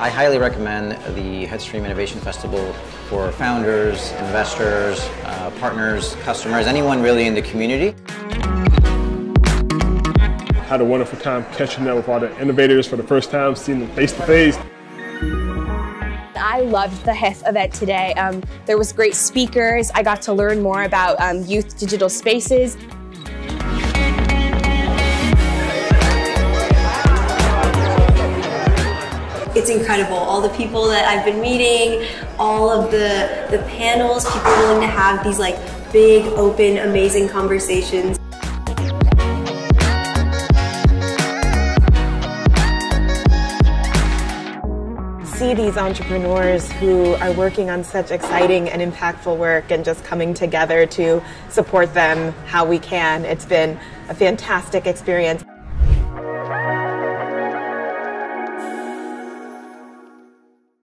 I highly recommend the Headstream Innovation Festival for founders, investors, uh, partners, customers, anyone really in the community. Had a wonderful time catching up with all the innovators for the first time, seeing them face to face. I loved the HIF event today. Um, there was great speakers. I got to learn more about um, youth digital spaces. It's incredible. All the people that I've been meeting, all of the the panels, people willing to have these like big, open, amazing conversations. see these entrepreneurs who are working on such exciting and impactful work and just coming together to support them how we can. It's been a fantastic experience.